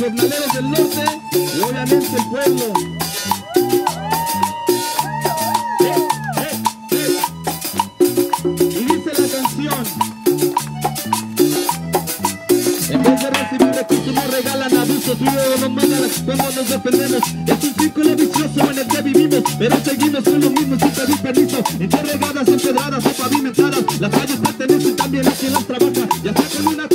jornaleros del norte y obviamente el pueblo. Eh, eh, eh. Y nos mandan las cómo nos defendemos. Es un círculo vicioso en el que vivimos, pero seguimos con lo mismo sin pedir permiso. Entre regadas, empedradas o pavimentadas, las calles pertenecen también a quien las trabaja. Ya está con una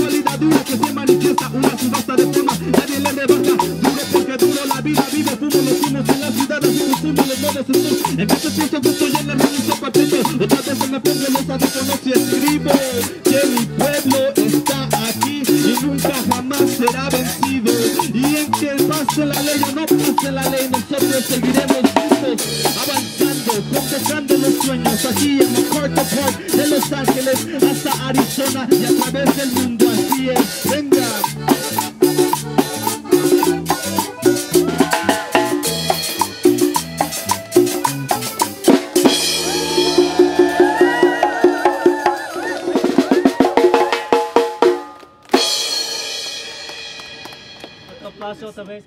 una subasta de forma, nadie le rebaja. Duro porque duro la vida vive, fumo los humos en la ciudad, así consumo los modos estos. En veces pienso que estoy en el mundo zapatito, otras veces me pongo los audífonos y escribo que mi pueblo está aquí y nunca jamás será vencido. Y en que pase la ley o no pase la ley, nosotros seguiremos juntos, avanzando, concretando los sueños aquí en MacArthur Park de Los Ángeles hasta Arizona y a través del mundo. Así es, Toplaço também.